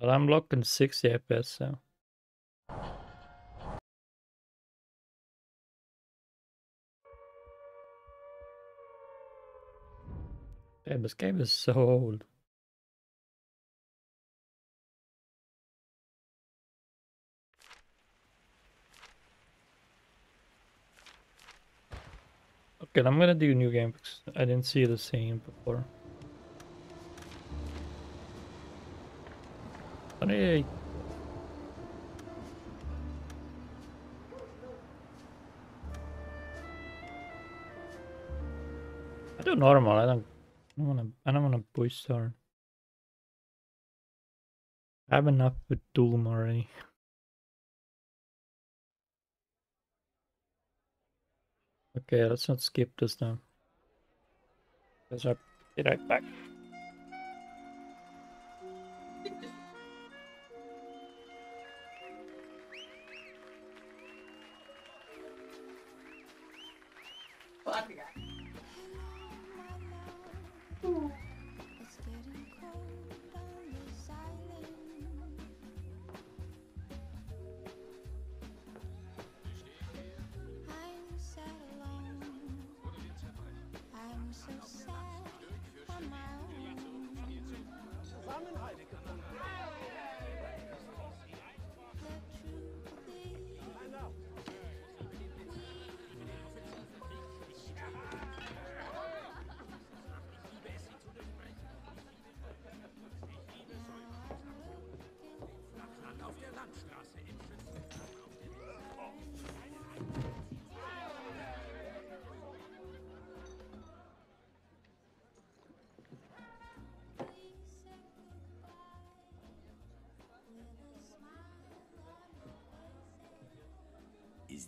Well, I'm locking 60 FPS, so. Damn, this game is so old. Okay, I'm gonna do a new game because I didn't see the same before. Hey. I do normal. I don't. I don't wanna. I don't wanna push hard. I have enough with Doom already. Okay, let's not skip this now. Let's be right back.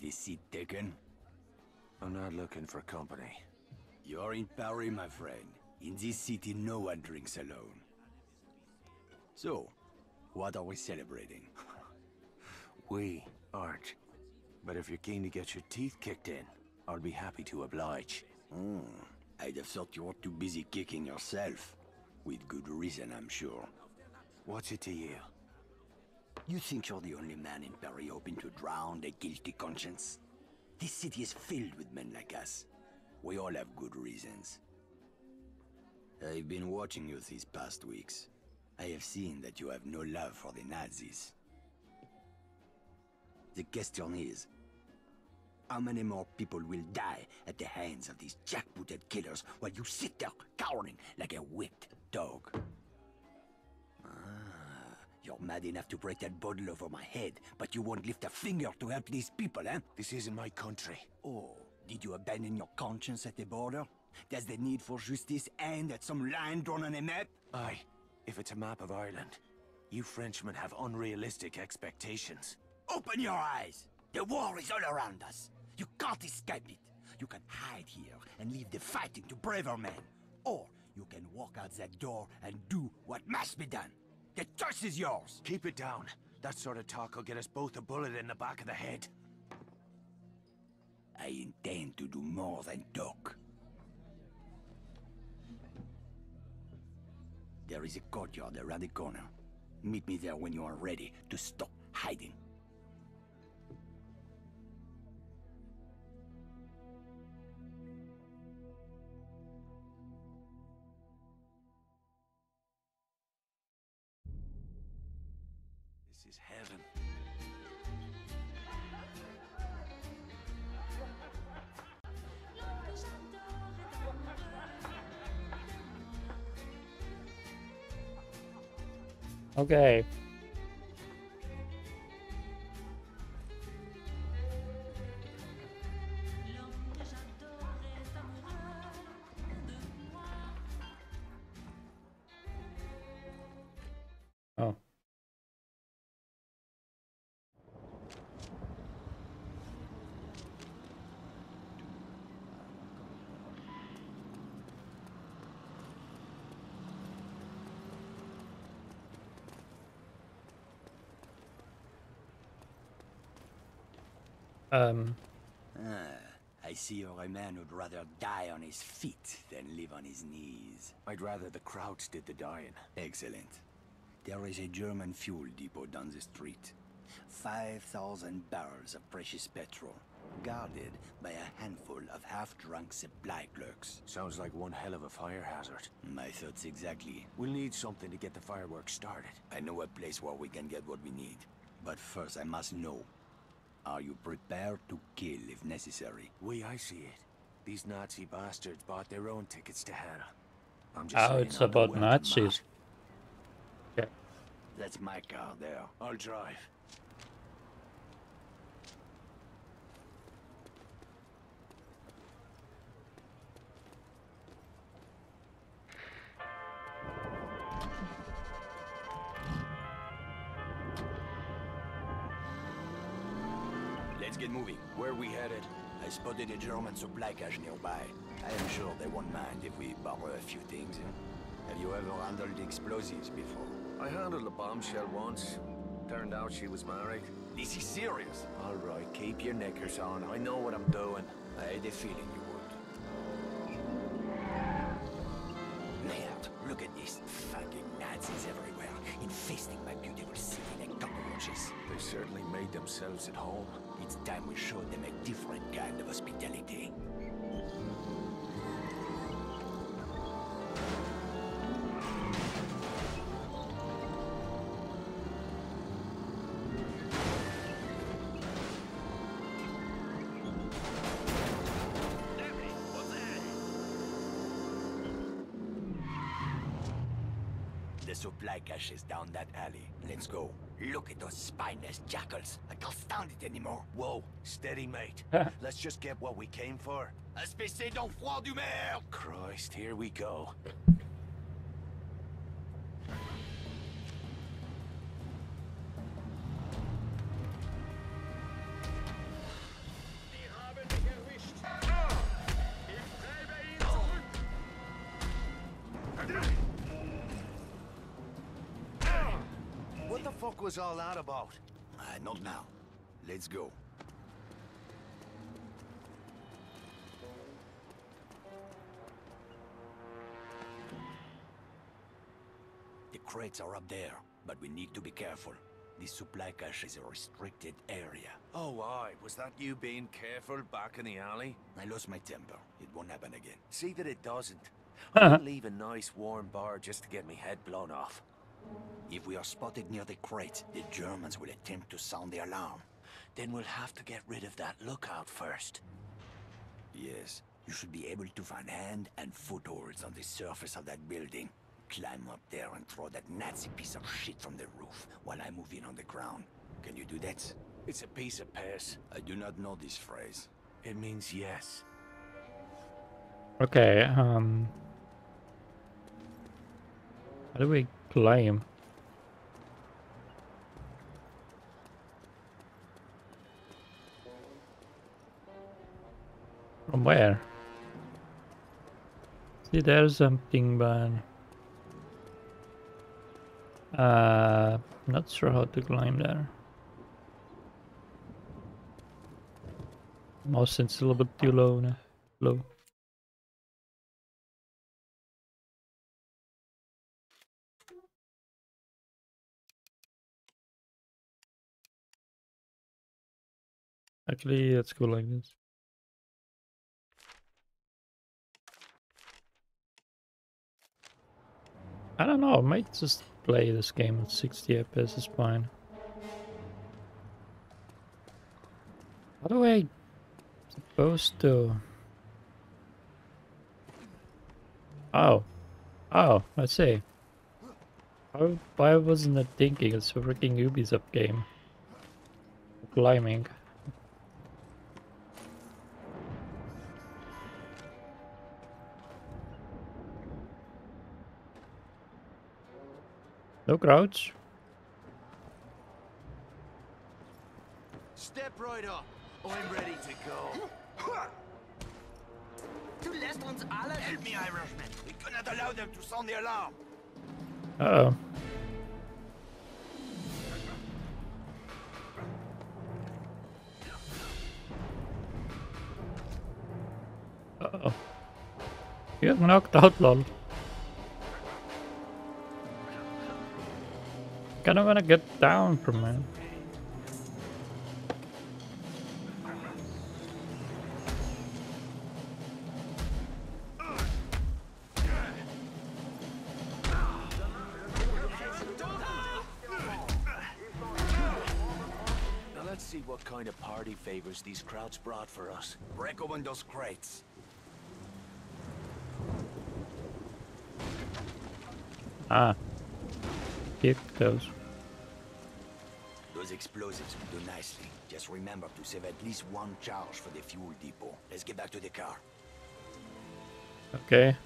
This seat taken? I'm not looking for company. You're in Paris, my friend. In this city, no one drinks alone. So, what are we celebrating? we aren't. But if you're keen to get your teeth kicked in, I'll be happy to oblige. Hmm. I'd have thought you were too busy kicking yourself. With good reason, I'm sure. What's it to you? You think you're the only man in Paris hoping to drown a guilty conscience? This city is filled with men like us. We all have good reasons. I've been watching you these past weeks. I have seen that you have no love for the Nazis. The question is, how many more people will die at the hands of these jackbooted killers while you sit there cowering like a whipped dog? You're mad enough to break that bottle over my head, but you won't lift a finger to help these people, eh? This isn't my country. Oh, did you abandon your conscience at the border? Does the need for justice end at some line drawn on a map? Aye, if it's a map of Ireland. You Frenchmen have unrealistic expectations. Open your eyes! The war is all around us. You can't escape it. You can hide here and leave the fighting to braver men. Or you can walk out that door and do what must be done. The choice is yours. Keep it down. That sort of talk will get us both a bullet in the back of the head. I intend to do more than talk. There is a courtyard around the corner. Meet me there when you are ready to stop hiding. Okay. Um, Ah, I see you're a man who'd rather die on his feet than live on his knees. I'd rather the Krauts did the dying. Excellent. There is a German fuel depot down the street. 5,000 barrels of precious petrol, guarded by a handful of half-drunk supply clerks. Sounds like one hell of a fire hazard. My thoughts exactly. We'll need something to get the fireworks started. I know a place where we can get what we need. But first, I must know. Are you prepared to kill if necessary? We, I see it. These Nazi bastards bought their own tickets to hell. I'm just Oh, saying it's the about Nazis. Yeah. That's my car there. I'll drive. Let's get moving. Where we headed? I spotted a German supply cache nearby. I am sure they won't mind if we borrow a few things. eh? Have you ever handled explosives before? I handled a bombshell once. Turned out she was married. This is serious. All right, keep your knickers on. I know what I'm doing. I had a feeling time we showed them a different kind of hospitality. The supply cache is down that alley. Let's go. Look at those spineless jackals. I can't stand it anymore. Whoa, steady, mate. Let's just get what we came for. Espèce d'enfroid du merde! Christ, here we go. All that about? Uh, not now. Let's go. The crates are up there, but we need to be careful. This supply cache is a restricted area. Oh, aye. Was that you being careful back in the alley? I lost my temper. It won't happen again. See that it doesn't. I wouldn't leave a nice warm bar just to get my head blown off. If we are spotted near the crate, the Germans will attempt to sound the alarm. Then we'll have to get rid of that lookout first. Yes, you should be able to find hand and footholds on the surface of that building. Climb up there and throw that Nazi piece of shit from the roof while I move in on the ground. Can you do that? It's a piece of piss. I do not know this phrase. It means yes. Okay, um... How do we climb? From where? See, there's something, but... Uh, not sure how to climb there. Mouse a little bit too low now. Low. Actually, let's go like this. I don't know, I might just play this game at 60 FPS is fine. How do I supposed to? Oh, oh, I see. How, why wasn't I thinking it's a freaking Ubisoft game? Climbing. No crouch. Step right up. I'm ready to go. Du lässt uns alle... Help me, Irishman. We cannot allow them to sound the alarm. Uh oh. Uh oh. You got knocked out, lol. Kinda wanna get down from it. Now let's see what kind of party favors these Krauts brought for us. Break open those crates. Ah. Keep those. Explosives will do nicely. Just remember to save at least one charge for the fuel depot. Let's get back to the car. Okay.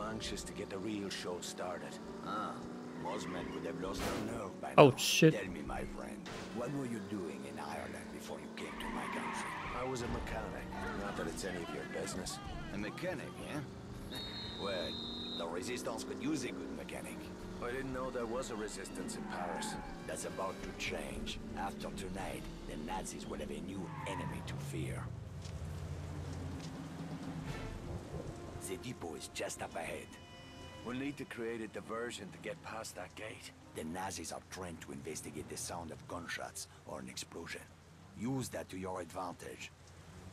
I'm anxious to get the real show started. Ah, most men would have lost their nerve by Oh, now. shit. Tell me, my friend, what were you doing in Ireland before you came to my country? I was a mechanic. Not that it's any of your business. A mechanic, yeah? well, the Resistance could use a good mechanic. I didn't know there was a resistance in Paris. That's about to change. After tonight, the Nazis will have a new enemy to fear. The depot is just up ahead. We'll need to create a diversion to get past that gate. The Nazis are trained to investigate the sound of gunshots or an explosion. Use that to your advantage.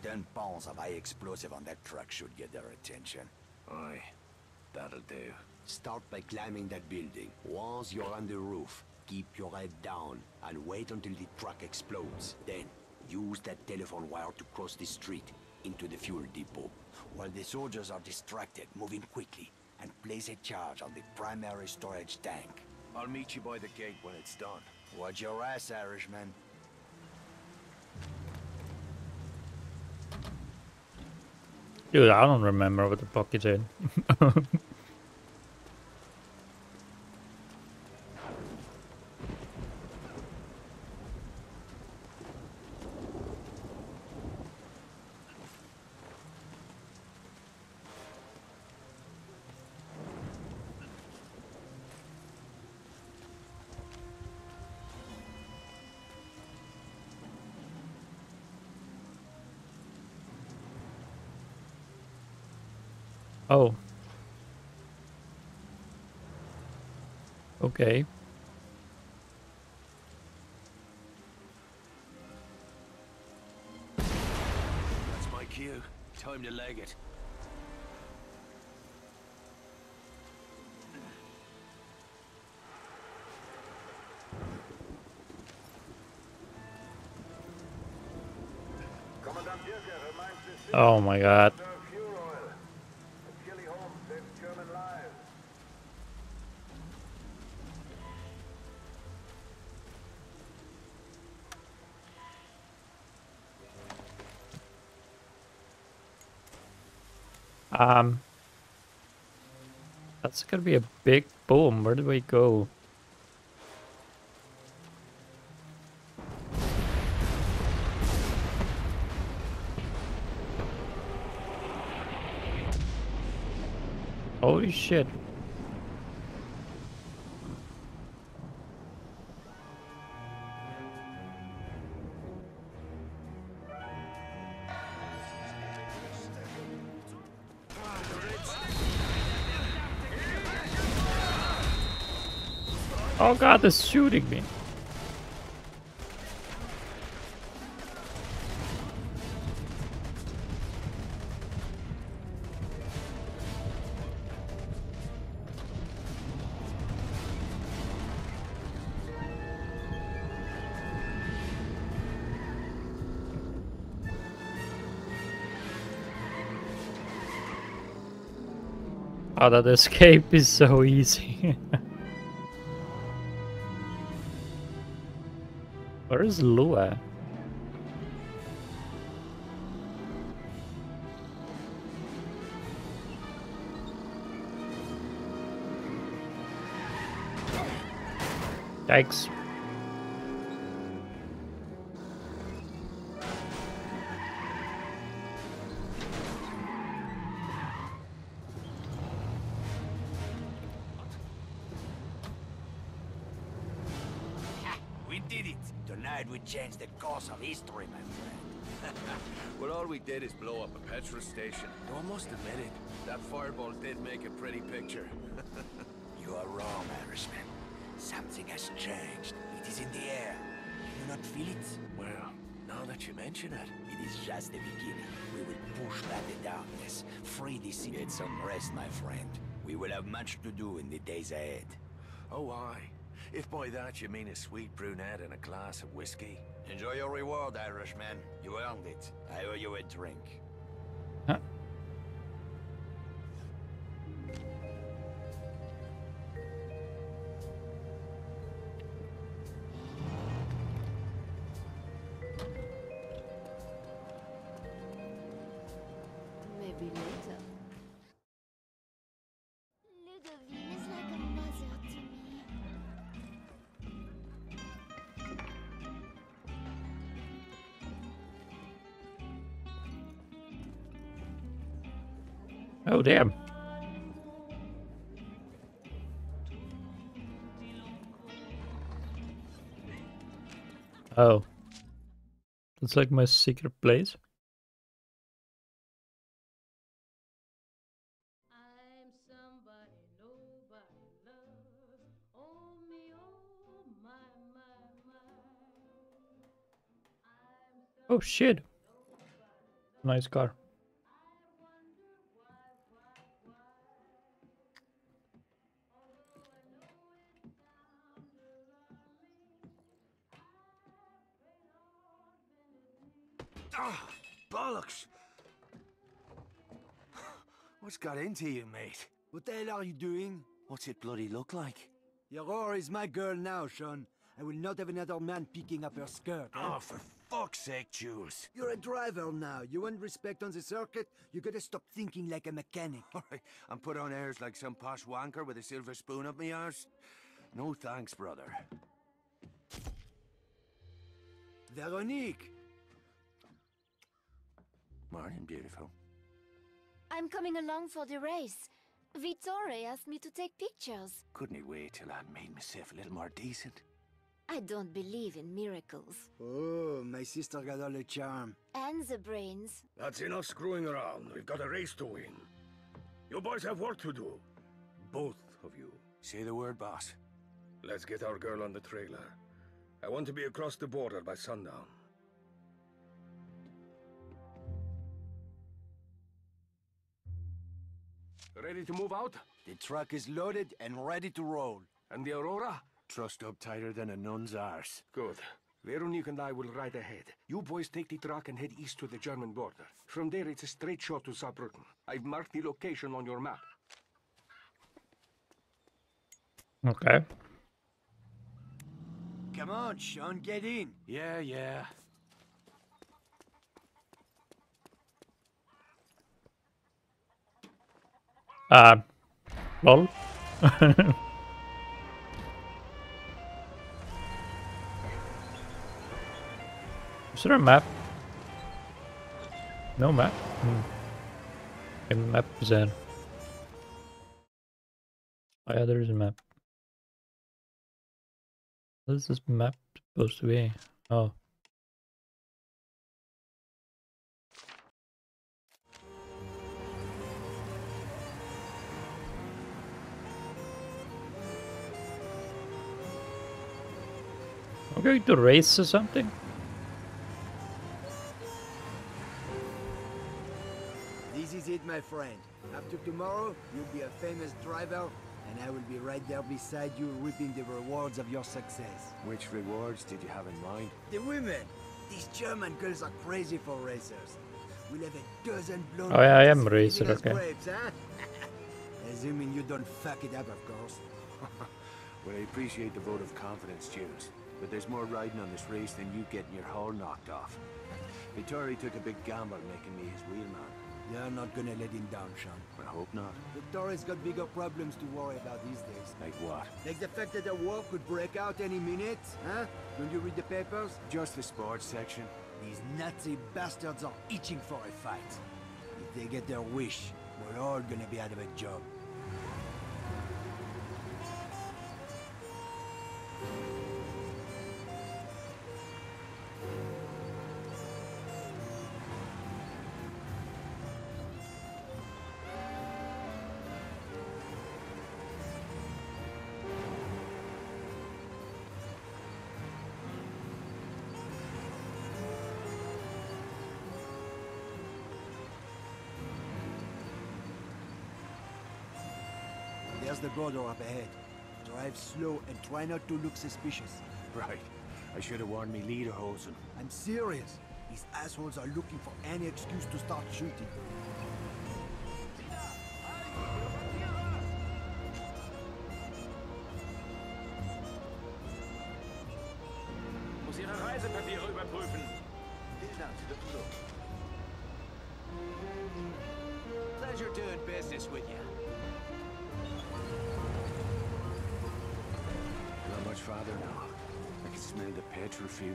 Ten pounds of high explosive on that truck should get their attention. Aye, that'll do. Start by climbing that building. Once you're on the roof, keep your head down and wait until the truck explodes. Then, use that telephone wire to cross the street into the fuel depot. While the soldiers are distracted, move in quickly and place a charge on the primary storage tank. I'll meet you by the gate when it's done. Watch your ass, Irishman. Dude, I don't remember what the fuck you did. Oh. Okay. That's my cue. Time to leg it. Commandant Birke reminds the city Oh my god. Um. That's gonna be a big boom. Where do we go? Holy shit. God, they're shooting me. Oh, that escape is so easy. Where is Lua? Yikes. Station. Though I must admit it, that fireball did make a pretty picture. You are wrong, Irishman. Something has changed. It is in the air. Can you not feel it? well, now that you mention it. It is just the beginning. We will push back the darkness, free the city. Get some rest, my friend. We will have much to do in the days ahead. Oh, aye. If by that you mean a sweet brunette and a glass of whiskey. Enjoy your reward, Irishman. You earned it. I owe you a drink. Oh damn. Oh. It's like my secret place. I'm somebody nobody loves. Me, my, my, my. I'm Oh shit. Nice car. Ah, bollocks! What's got into you, mate? What the hell are you doing? What's it bloody look like? Your Aurora is my girl now, Sean. I will not have another man picking up her skirt. eh? Oh, for fuck's sake, Jules. You're a driver now. You want respect on the circuit? You gotta stop thinking like a mechanic. All right, and put on airs like some posh wanker with a silver spoon up my arse? No thanks, brother. Veronique! Morning, beautiful. I'm coming along for the race. Vittore asked me to take pictures. Couldn't he wait till I made myself a little more decent? I don't believe in miracles. Oh, my sister got all the charm. And the brains. That's enough screwing around. We've got a race to win. You boys have work to do. Both of you. Say the word, boss. Let's get our girl on the trailer. I want to be across the border by sundown. Ready to move out? The truck is loaded and ready to roll. And the Aurora? Trust up tighter than a nun's arse. Good. Veronique and I will ride ahead. You boys take the truck and head east to the German border. From there, it's a straight shot to Saarbrücken. I've marked the location on your map. Okay. Come on, Sean, get in. Yeah, yeah. Uh lol. Is there a map? No map. Hmm. A map is there. Oh yeah, there is a map. What is this map supposed to be? Oh. I'm going to race or something? This is it, my friend. After tomorrow, you'll be a famous driver, and I will be right there beside you reaping the rewards of your success. Which rewards did you have in mind? The women! These German girls are crazy for racers. We'll have a dozen blonde Oh, yeah, I am a racer, okay. grapes, huh? Assuming you don't fuck it up, of course. Well, I appreciate the vote of confidence, Jules. But there's more riding on this race than you getting your hull knocked off. Vittore took a big gamble making me his wheelman. You're not gonna let him down, Sean. I hope not. Vittore's got bigger problems to worry about these days. Like what? Like the fact that a war could break out any minute, huh? Don't you read the papers? Just the sports section. These Nazi bastards are itching for a fight. If they get their wish, we're all gonna be out of a job. There's the border up ahead. Drive slow and try not to look suspicious. Right. I should have warned me leader, Olsen. I'm serious. These assholes are looking for any excuse to start shooting.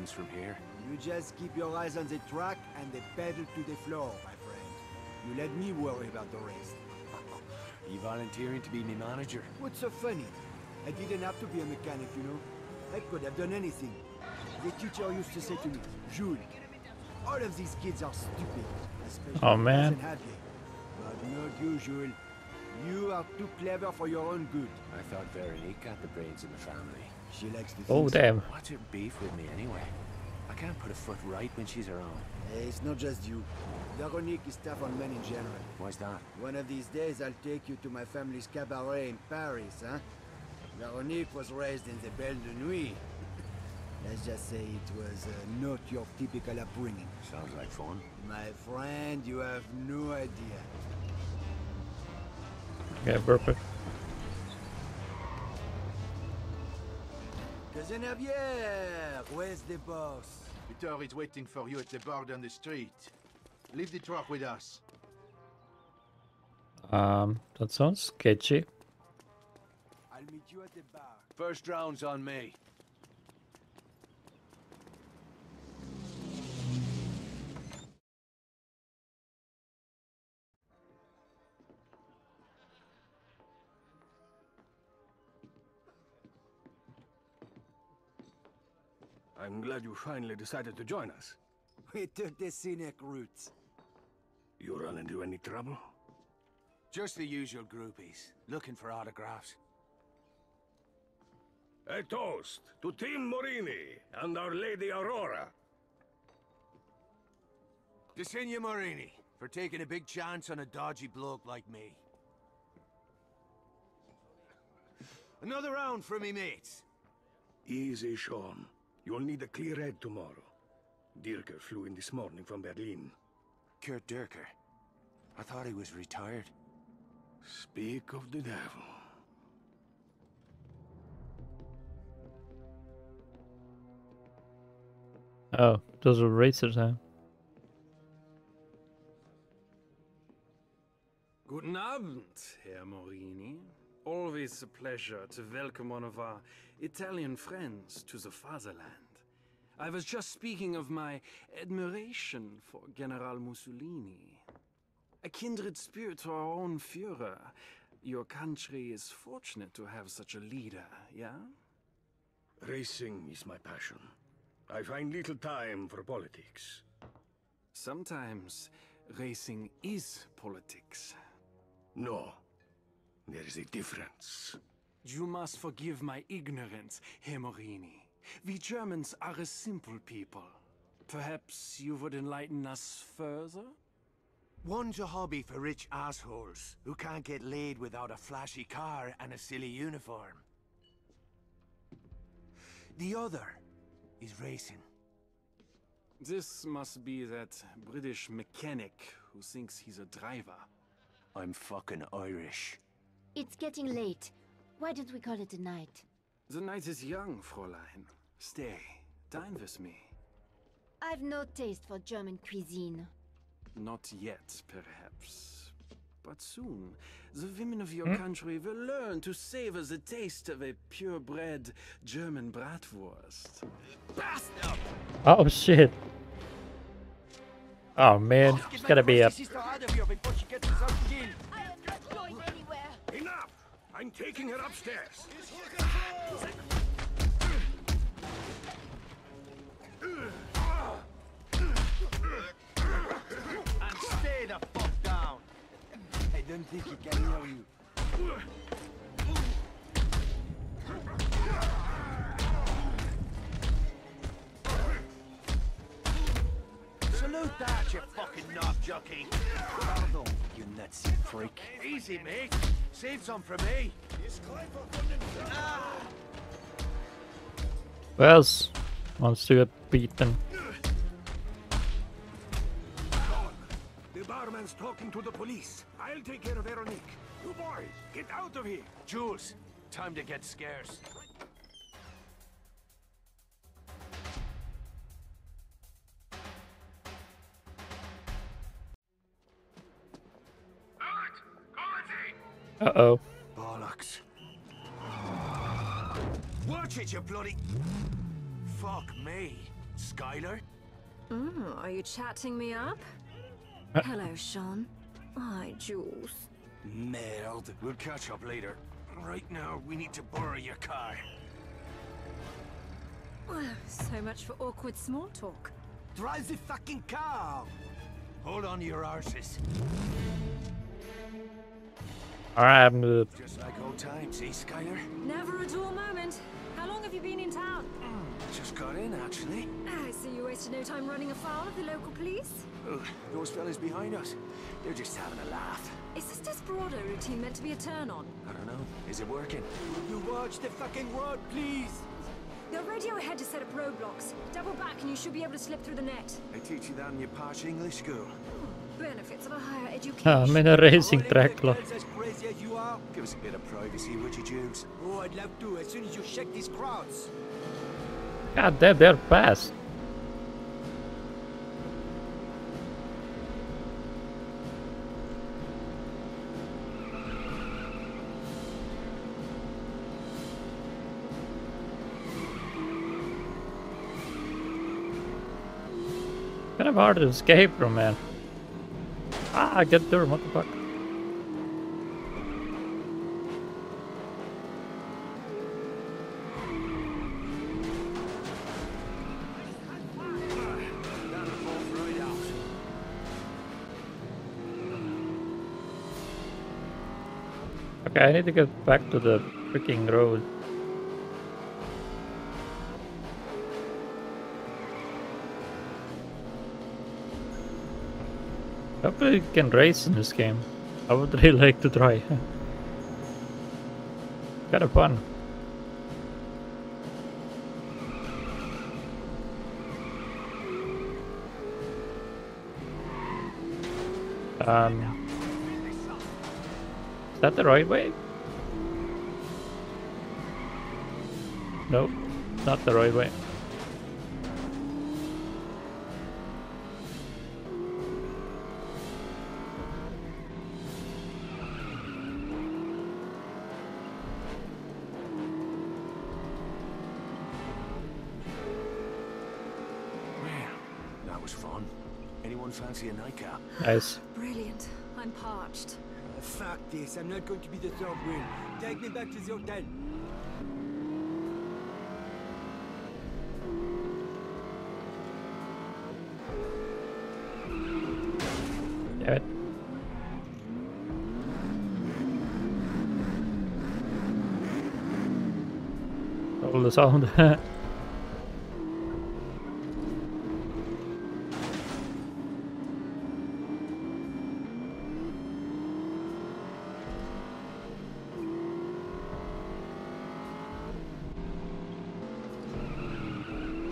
Petrol from here. You just keep your eyes on the track and the pedal to the floor, my friend. You let me worry about the rest. you volunteering to be my manager? What's so funny? I didn't have to be a mechanic, you know. I could have done anything. The teacher used to say to me, Jules, all of these kids are stupid, especially Oh, man. Cousin Hadley. But not you, Jules. You are too clever for your own good. I thought Veronique got the brains in the family. She likes to Oh, think so. damn. What's her beef with me anyway? I can't put a foot right when she's around. Hey, it's not just you. Veronique is tough on men in general. Why's that? One of these days, I'll take you to my family's cabaret in Paris, huh? Veronique was raised in the Belle de Nuit. Let's just say it was uh, not your typical upbringing. Sounds like fun. My friend, you have no idea. Okay, perfect. Cousin where's the boss? Peter is waiting for you at the bar down the street. Leave the truck with us. Um, that sounds sketchy. I'll meet you at the bar. First round's on me. I'm glad you finally decided to join us. We took the scenic route. You run into any trouble? Just the usual groupies, looking for autographs. A toast to Team Morini and Our Lady Aurora. To Senor Morini, for taking a big chance on a dodgy bloke like me. Another round for me mates. Easy, Sean. You'll need a clear head tomorrow. Dierker flew in this morning from Berlin. Kurt Dierker. I thought he was retired. Speak of the devil. Oh, those are racers, huh? Always a pleasure to welcome one of our Italian friends to the fatherland. I was just speaking of my admiration for General Mussolini. A kindred spirit to our own Führer. Your country is fortunate to have such a leader, yeah? Racing is my passion. I find little time for politics. Sometimes racing is politics. No, there is a difference. You must forgive my ignorance, Herr Morini. We Germans are a simple people. Perhaps you would enlighten us further? One's a hobby for rich assholes who can't get laid without a flashy car and a silly uniform. The other is racing. This must be that British mechanic who thinks he's a driver. I'm fucking Irish. It's getting late. Why don't we call it a night? The night is young, Fräulein. Stay, dine with me. I've no taste for German cuisine. Not yet, perhaps. But soon, the women of your hmm? country will learn to savor the taste of a purebred German bratwurst. Bastard! Oh shit. Oh man, it's gotta be a. Enough! I'm taking her upstairs. And stay the fuck down. I don't think he can hear you. Salute that! that, you fucking knob jockey. Pardon, you nutsy freak. Easy, mate. Save some for me. Who else wants to get beaten? The barman's talking to the police. I'll take care of Veronique. You boys, get out of here. Jules, time to get scarce. Uh oh. Bollocks. Watch it, you bloody... Fuck me. Skylar? Mm, are you chatting me up? Uh. Hello, Sean. Hi, Jules. Merde. We'll catch up later. Right now, we need to borrow your car. Well, so much for awkward small talk. Drive the fucking car! Hold on to your arses. Alright, I'm uh, Just like old times, eh, Skylar? Never a dull moment. How long have you been in town? Just got in, actually. I see you wasted no time running afoul of the local police. Ugh, those fellas behind us, they're just having a laugh. Is this Desperado routine meant to be a turn-on? I don't know. Is it working? You watch the fucking road, please! They'll radio ahead to set up roadblocks. Double back and you should be able to slip through the net. They teach you that in your posh English school. Benefits of a higher education. ah, I'm in a racing track the club. girls as crazy as you are? Give us a bit of privacy, would you, Jules? Oh, I'd love to, as soon as you shake these Krauts. God damn, they're fast. Kind of hard to escape from, man. Ah, get through, what the fuck? Okay, I need to get back to the freaking road. Hopefully you can race in this game. I would really like to try. Kinda fun. Um, is that the right way? Nope, not the right way. Nightcap? Nice. Brilliant. I'm parched. Uh, fuck this, I'm not going to be the third wheel. Take me back to the hotel. Damn it. All the sound.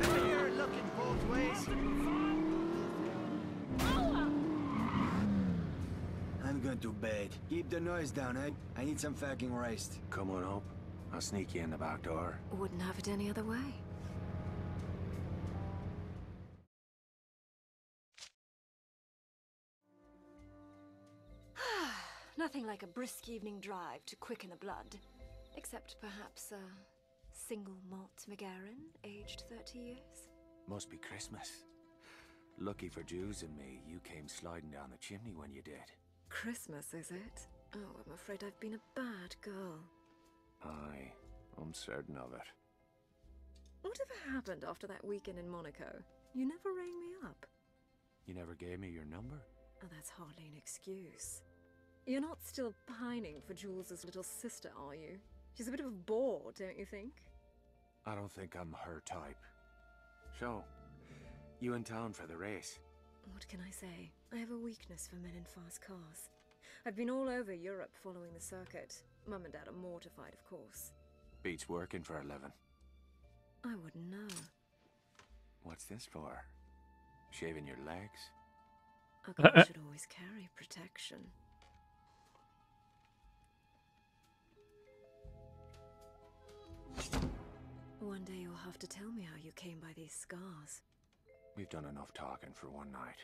Here, looking both ways. I'm going to bed. Keep the noise down, eh? I need some fucking rest. Come on up. I'll sneak you in the back door. Wouldn't have it any other way. Nothing like a brisk evening drive to quicken the blood. Except perhaps a single malt McGarren, aged 30 years. Must be Christmas. Lucky for Jules and me, you came sliding down the chimney when you did. Christmas, is it? Oh, I'm afraid I've been a bad girl. Aye, I'm certain of it. Whatever happened after that weekend in Monaco? You never rang me up. You never gave me your number? Oh, that's hardly an excuse. You're not still pining for Jules's little sister, are you? She's a bit of a bore, don't you think? I don't think I'm her type. So, you in town for the race? What can I say? I have a weakness for men in fast cars. I've been all over Europe following the circuit. Mum and Dad are mortified, of course. Beats working for a living. I wouldn't know. What's this for? Shaving your legs? A uh, girl uh. should always carry protection. One day you'll have to tell me how you came by these scars. We've done enough talking for one night.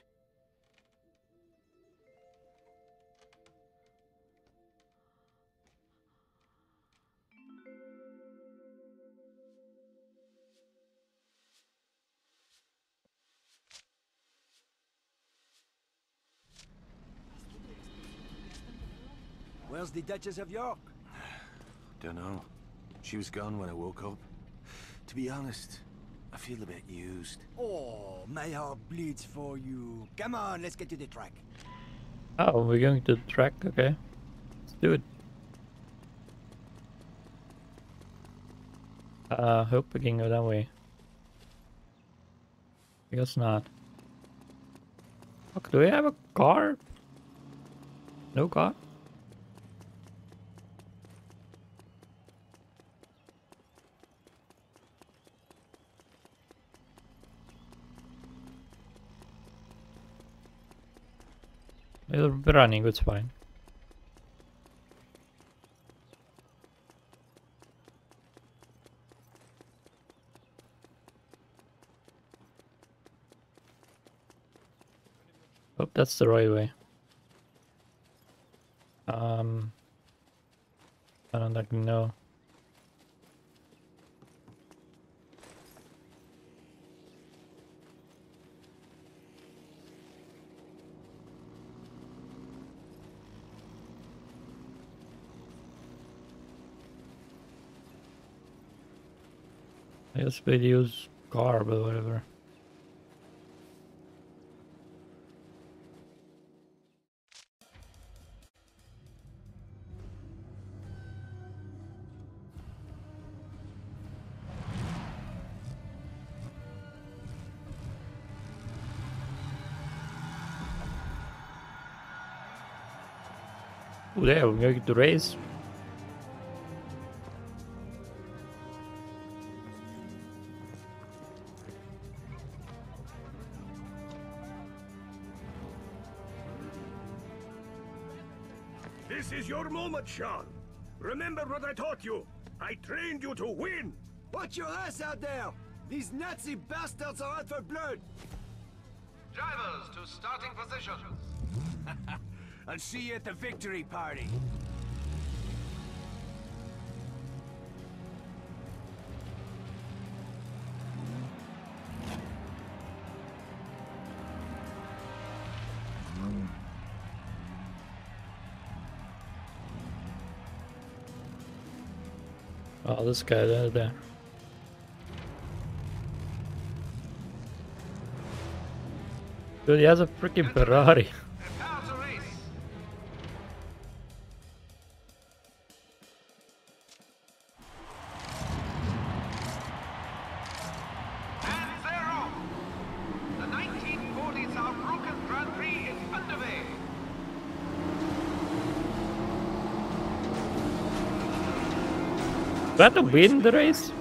Where's the Duchess of York? Dunno. She was gone when I woke up. To be honest, I feel a bit used. Oh, my heart bleeds for you. Come on, let's get to the track. Oh, we're going to the track. Okay, let's do it. Uh, hope we can go that way. I guess not. Fuck, do we have a car? No car? Be running, it's fine. Oh, that's the right way. Um, I don't like know. I guess we use whatever. Oh, there, we're going to race. This is your moment, Sean. Remember what I taught you. I trained you to win. Watch your ass out there! These Nazi bastards are out for blood! Drivers to starting positions. I'll see you at the victory party. Oh, this guy there, there. Dude, he has a freaking Ferrari. All the race?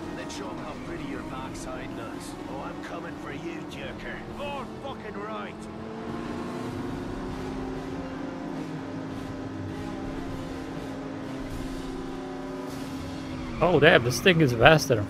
Oh damn, this thing is faster.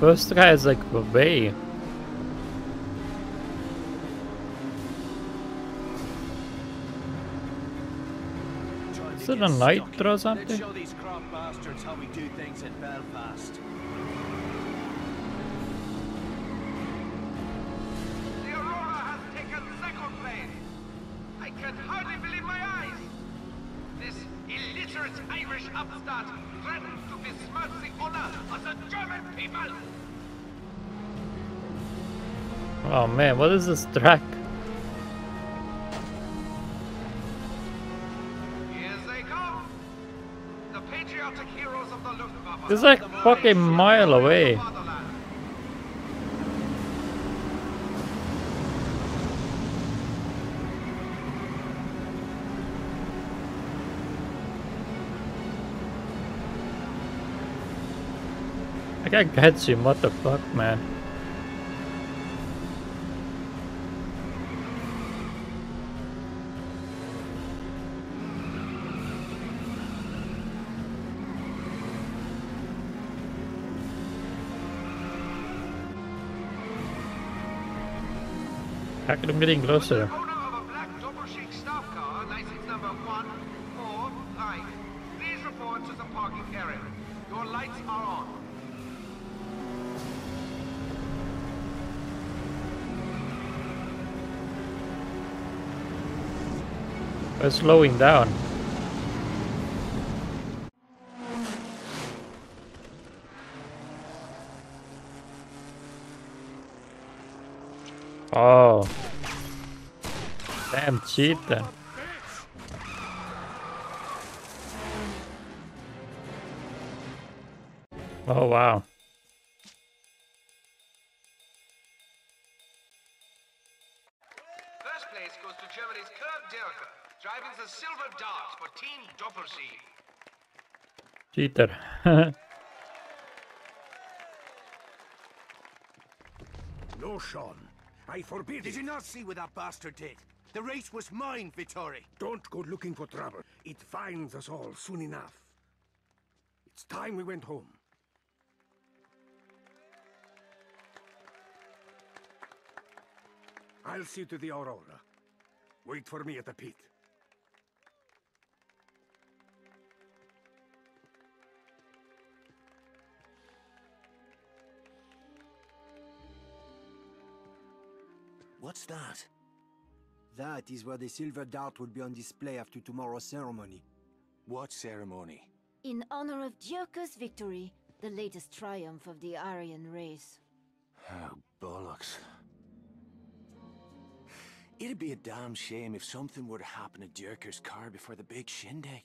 First guy is like way. Is it a light or something? What is this track? Here they come! The patriotic heroes of the Luftwaffe. It's like fucking mile away. I can't catch what the fuck, man? Your lights are on. We're slowing down. Oh. Damn cheater. Oh wow. First place goes to Germany's Kurt Dierker, driving the Silver Dart for Team Doppelsieg. Cheater. No, Sean. I forbid Did it. you not see what that bastard did? The race was mine, Vittore. Don't go looking for trouble. It finds us all soon enough. It's time we went home. I'll see to the Aurora. Wait for me at the pit. What's that? That is where the silver dart will be on display after tomorrow's ceremony. What ceremony? In honor of Dierker's victory, the latest triumph of the Aryan race. Oh, bollocks. It'd be a damn shame if something were to happen to Dierker's car before the big shindig.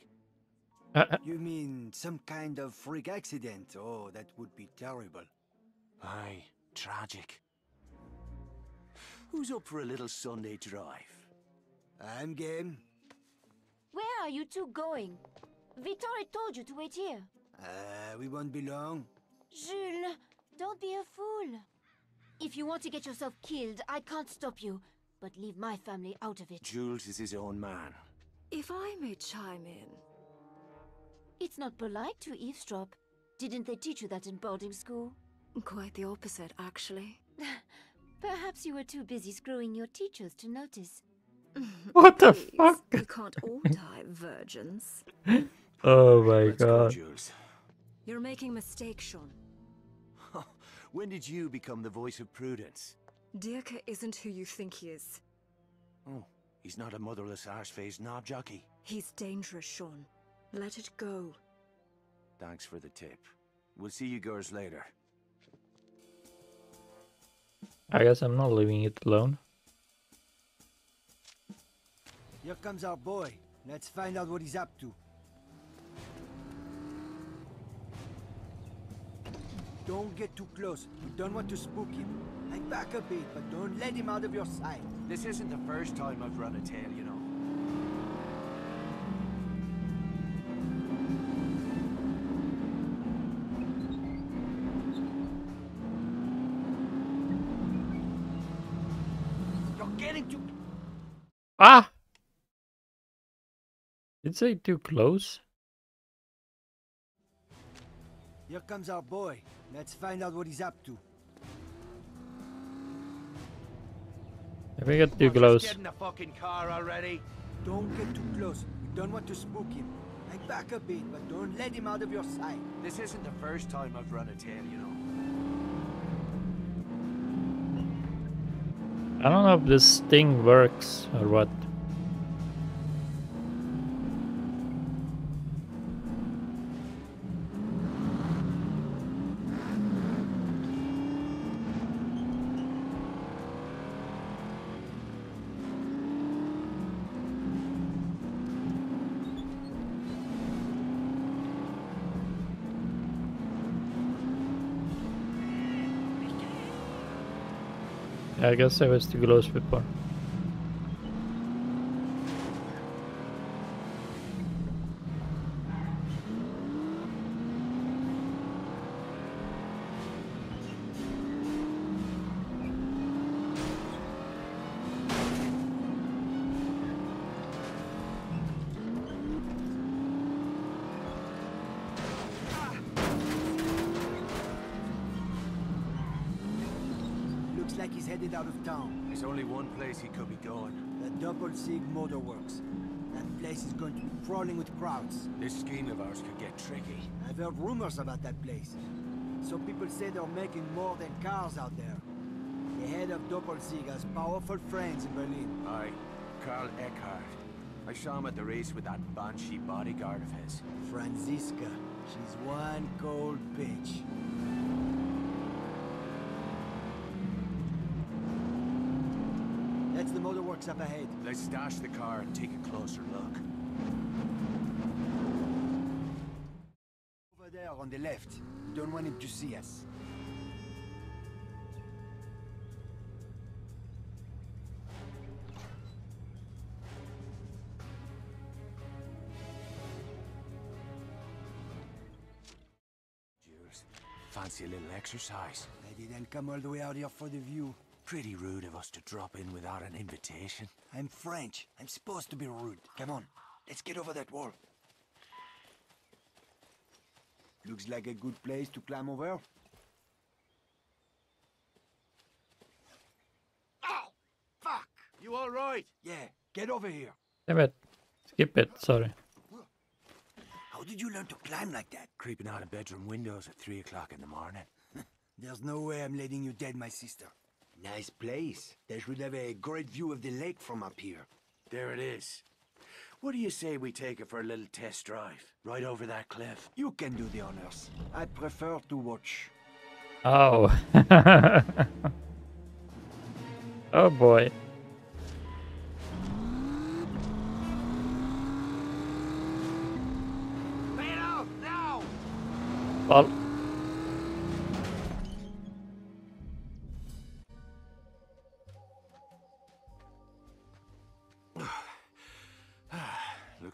Uh, uh. You mean some kind of freak accident? Oh, that would be terrible. Aye, tragic. Who's up for a little Sunday drive? I'm game. Where are you two going? Vittore told you to wait here. Uh, we won't be long. Jules, don't be a fool. If you want to get yourself killed, I can't stop you. But leave my family out of it. Jules is his own man. If I may chime in, It's not polite to eavesdrop. Didn't they teach you that in boarding school? quite the opposite, actually. Perhaps you were too busy screwing your teachers to notice. What the Please, fuck? You can't all die virgins. Oh my Let's god. Jules. You're making a mistake, Sean. When did you become the voice of prudence? Dierker isn't who you think he is. Oh, he's not a motherless arse-faced knob jockey. He's dangerous, Sean. Let it go. Thanks for the tip. We'll see you girls later. I guess I'm not leaving it alone. Here comes our boy. Let's find out what he's up to. Don't get too close. We don't want to spook him. Hang back a bit, but don't let him out of your sight. This isn't the first time I've run a tail, you know. You're getting too... Ah! Did it say too close? Here comes our boy. Let's find out what he's up to. If we get too Come on, close. Get in the fucking car already. Don't get too close. We don't want to spook him. Hang back a bit, but don't let him out of your sight. This isn't the first time I've run a tail, you know. I don't know if this thing works or what. I guess I was too close before. Like he's headed out of town. There's only one place he could be going. The Doppelsieg Motorworks. That place is going to be crawling with Krauts. This scheme of ours could get tricky. I've heard rumors about that place. Some people say they're making more than cars out there. The head of Doppelsieg has powerful friends in Berlin. Aye, Karl Eckhart. I saw him at the race with that banshee bodyguard of his. Franziska. She's one cold bitch. That's the motorworks up ahead. Let's dash the car and take a closer look. Over there on the left. Don't want him to see us. Fancy a little exercise? Maybe didn't come all the way out here for the view. Pretty rude of us to drop in without an invitation. I'm French. I'm supposed to be rude. Come on, let's get over that wall. Looks like a good place to climb over. Ow! Fuck! You all right? Yeah, get over here. Damn it. Skip it, sorry. How did you learn to climb like that? Creeping out of bedroom windows at three o'clock in the morning. There's no way I'm letting you dead, my sister. Nice place. They should have a great view of the lake from up here. There it is. What do you say we take it for a little test drive? Right over that cliff. You can do the honors. I prefer to watch. Oh. oh boy. Lay it out now! Well,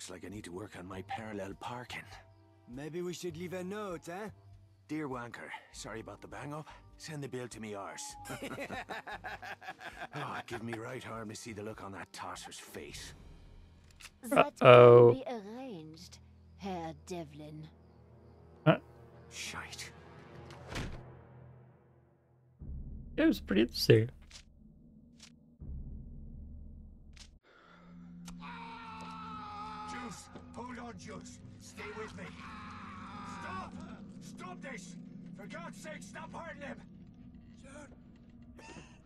Looks like I need to work on my parallel parking. Maybe we should leave a note, eh? Dear Wanker, sorry about the bang up. Send the bill to me arse. oh, give me right arm to see the look on that tosser's face. That Uh-oh. be arranged, Herr Devlin. Shite. it was pretty interesting. Jules, hold on, Jules. Stay with me. Stop! Stop this! For God's sake, stop hurting him!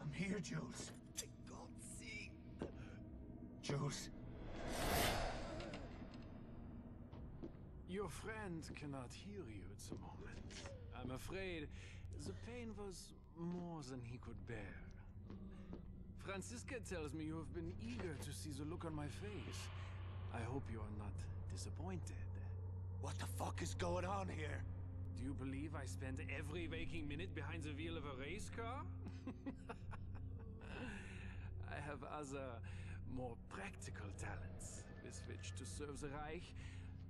I'm here, Jules. God's sake. Jules. Your friend cannot hear you at the moment. I'm afraid the pain was more than he could bear. Franziska tells me you have been eager to see the look on my face. I hope you are not disappointed. What the fuck is going on here? Do you believe I spend every waking minute behind the wheel of a race car? I have other, more practical talents with which to serve the Reich.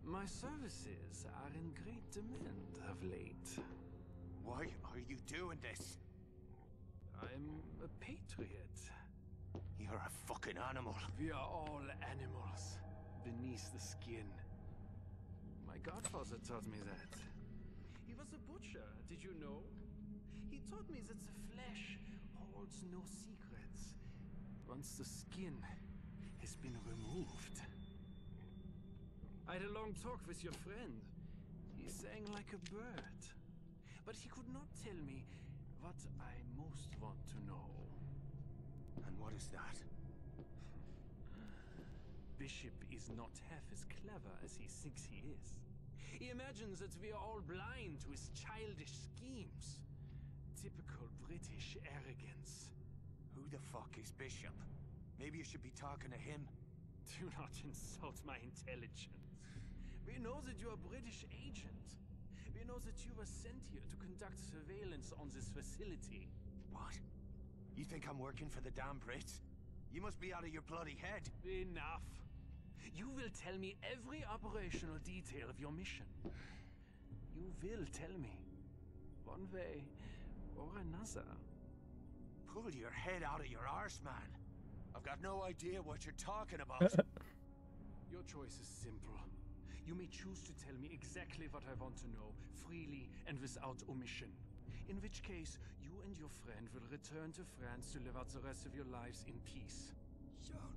My services are in great demand of late. Why are you doing this? I'm a patriot. You're a fucking animal. We are all animals beneath the skin. My godfather taught me that. He was a butcher, did you know? He taught me that the flesh holds no secrets once the skin has been removed. I had a long talk with your friend. He sang like a bird. But he could not tell me what I most want to know. And what is that? Bishop is not half as clever as he thinks he is. He imagines that we are all blind to his childish schemes. Typical British arrogance. Who the fuck is Bishop? Maybe you should be talking to him. Do not insult my intelligence. We know that you are a British agent. We know that you were sent here to conduct surveillance on this facility. What? You think I'm working for the damn Brits? You must be out of your bloody head. Enough. You will tell me every operational detail of your mission. You will tell me. One way or another. Pull your head out of your arse, man. I've got no idea what you're talking about. Your choice is simple. You may choose to tell me exactly what I want to know, freely and without omission. In which case, you and your friend will return to France to live out the rest of your lives in peace. Sean,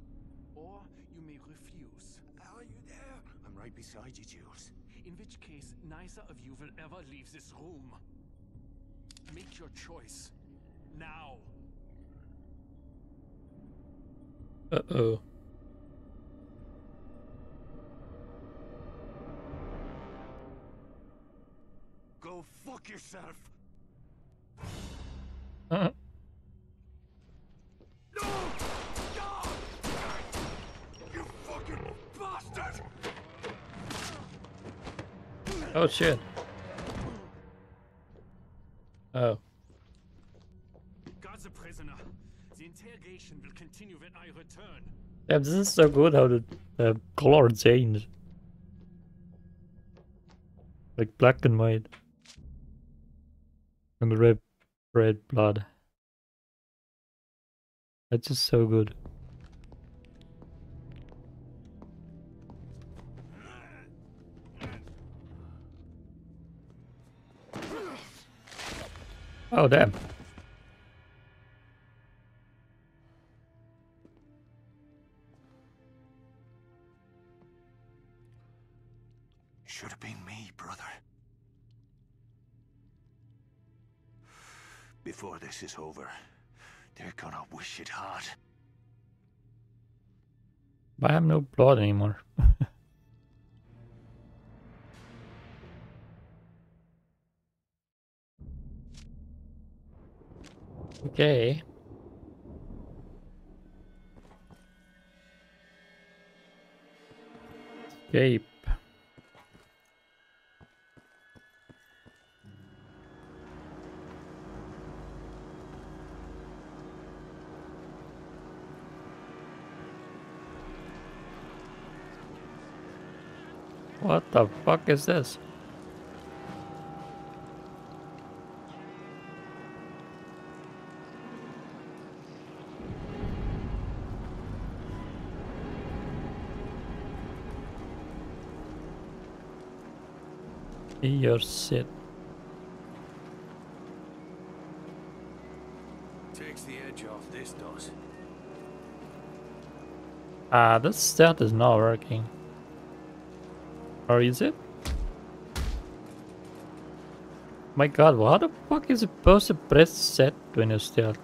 Or you may refuse. are you there? I'm right beside you, Jules. In which case, neither of you will ever leave this room. Make your choice. Now. Uh oh. Go fuck yourself. Uh, oh shit. Oh. Guard the prisoner. The interrogation will continue when I return. Damn, this is so good how the, the color changed. Like black and white. And the red red blood. That's just so good. Oh damn. Should have been me, brother. Before this is over, they're gonna wish it hard. But I have no blood anymore. okay. Escape. What the fuck is this? Your shit. Takes the edge off, this does. Ah, this stat is not working. Or is it? My god, what the fuck is supposed to press set when you start?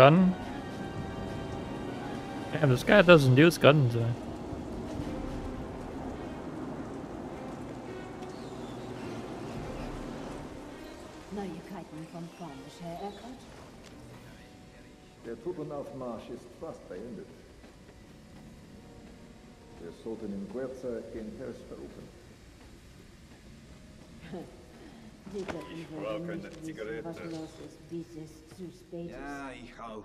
Gun. Damn, this guy doesn't use guns. uh. Neuigkeiten vom Farmisch, Herr Eckert? Der Truppenaufmarsch ist fast beendet. Wir sollten in Kürze den Test berufen. Ich Zigarette. Was los ist, bis es zu spät Ja, ich auch.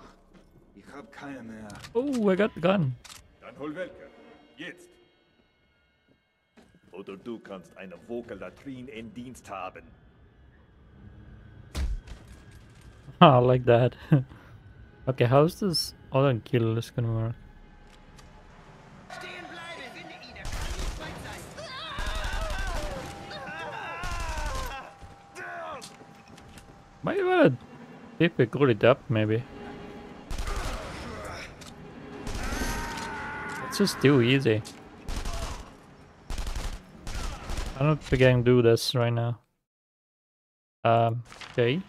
Ich hab keine mehr. Oh, I got the gun. Dann hol welche. Jetzt. Oder du kannst eine Vogelatrin in Dienst haben. I like that. okay, how's this other kill is gonna work? Might wanna if we got it up maybe. It's just too easy. I don't think I can do this right now. Um, okay.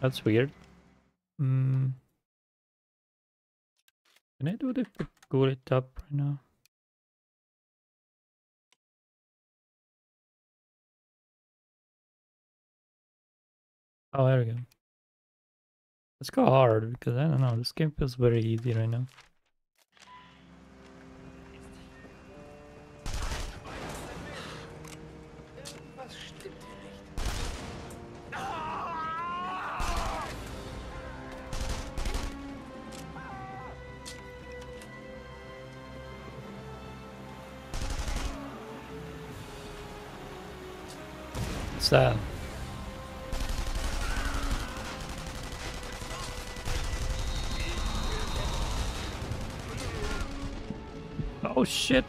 That's weird. Hmm. Can I do the got it up right now? Oh, there we go. Let's go hard because I don't know. This game feels very easy right now. What's that? Oh shit!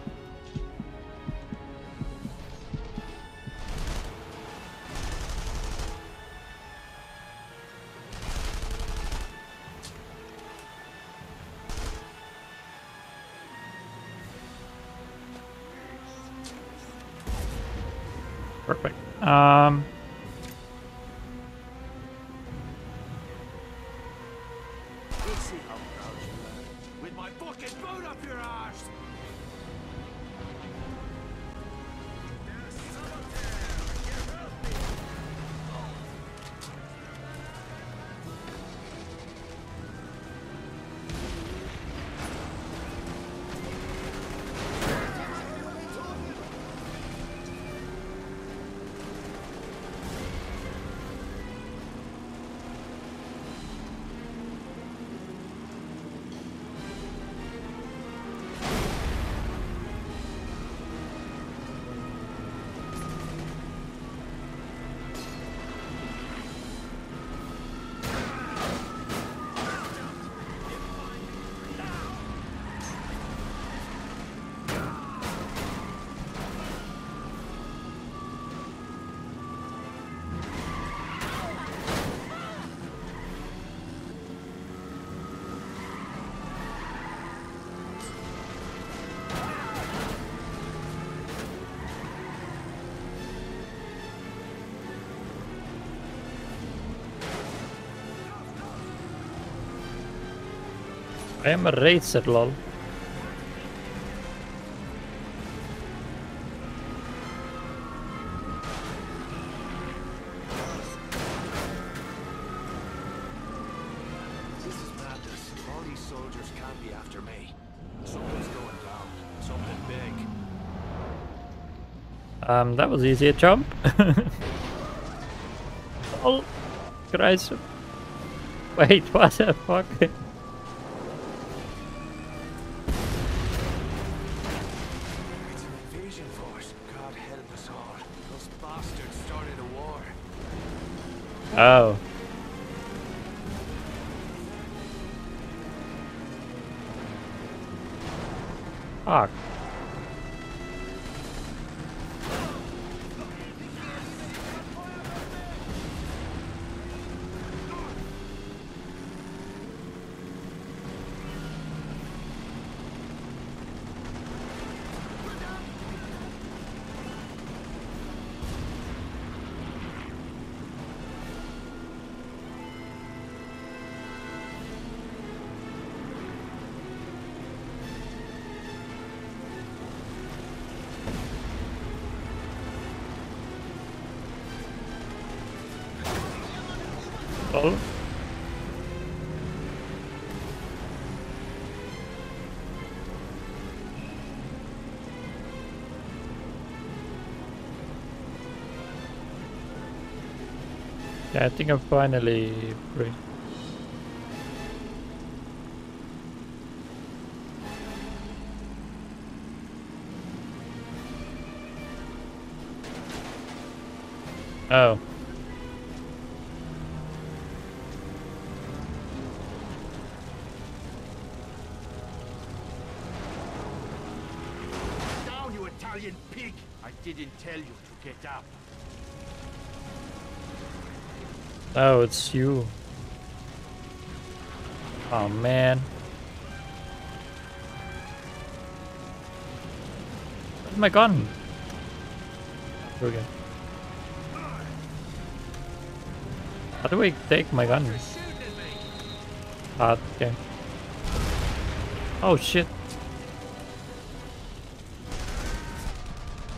Perfect. Um. I am a racer, lol. This is madness. All these soldiers can't be after me. Something's going down. Something big. Um, that was easy. A jump. oh, Christ. Wait, what the fuck? Oh. Fuck. I think I'm finally free. Oh. Down, you Italian pig! I didn't tell you to get up. Oh, it's you. Oh man. Where's my gun? Okay. How do I take my gun? Ah, okay. Oh shit.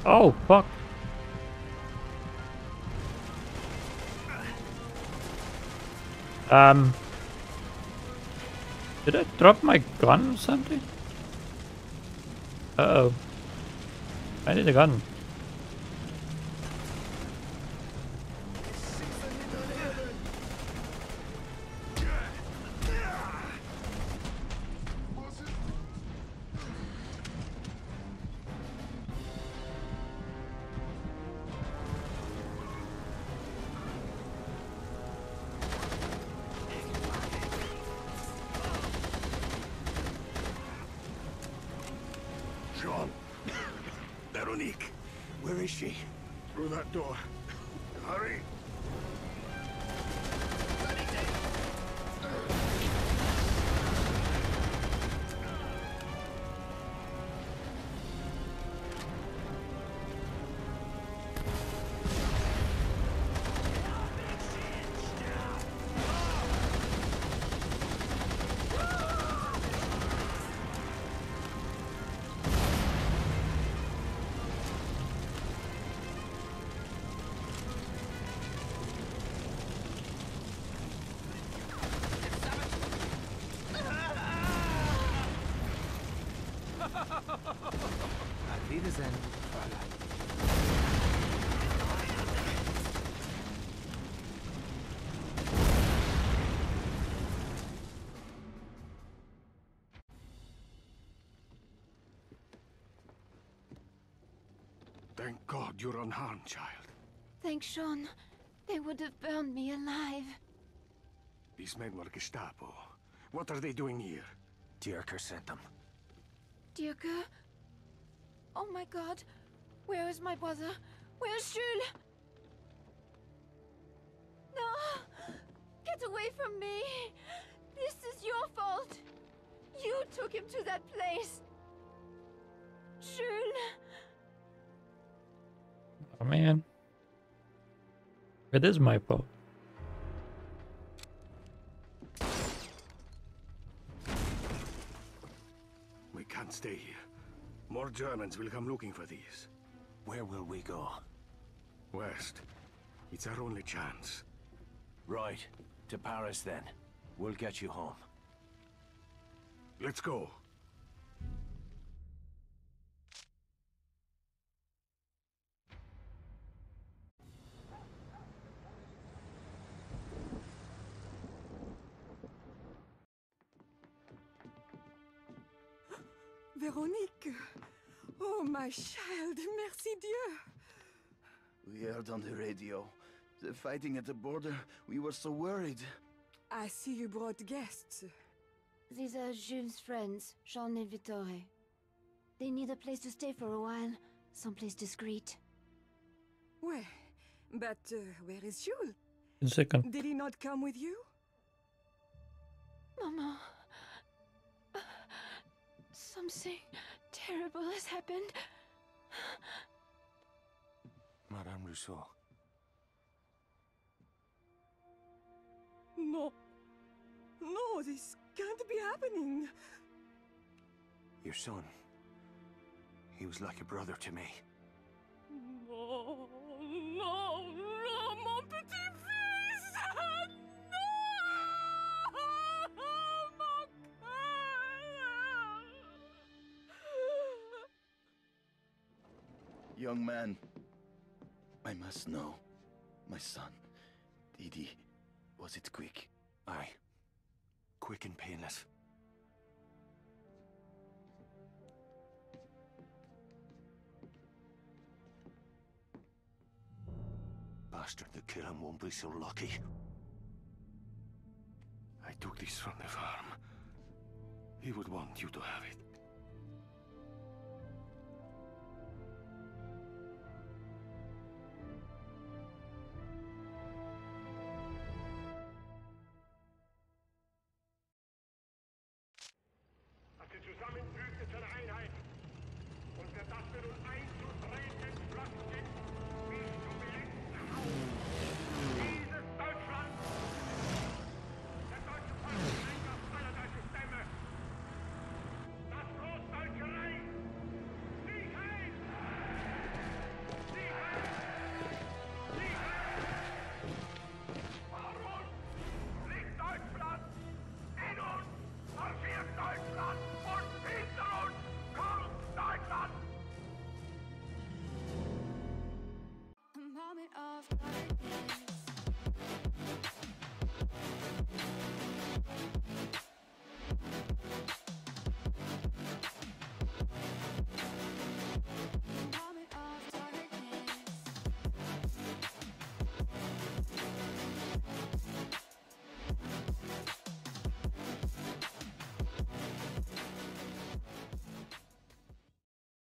Oh fuck. Um. Did I drop my gun or something? Uh oh. I need a gun. Thanks, Sean. They would have burned me alive. These men were Gestapo. What are they doing here? Dierker sent them. Dirk? Oh my god. Where is my brother? Where's Jules? No! Get away from me! This is your fault! You took him to that place! Jules! Oh man. It is my fault. We can't stay here. More Germans will come looking for these. Where will we go? West. It's our only chance. Right. To Paris then. We'll get you home. Let's go. Véronique Oh, my child, merci Dieu We heard on the radio. The fighting at the border, we were so worried. I see you brought guests. These are Jules' friends, Sean and Vittore. They need a place to stay for a while. Someplace discreet. Where? But uh, where is Jules? In second. Did he not come with you? Mama. Something terrible has happened. Madame Rousseau. No. No, this can't be happening. Your son. He was like a brother to me. Young man, I must know. My son, Edie, was it quick? Aye. Quick and painless. Bastard that kill him won't be so lucky. I took this from the farm. He would want you to have it.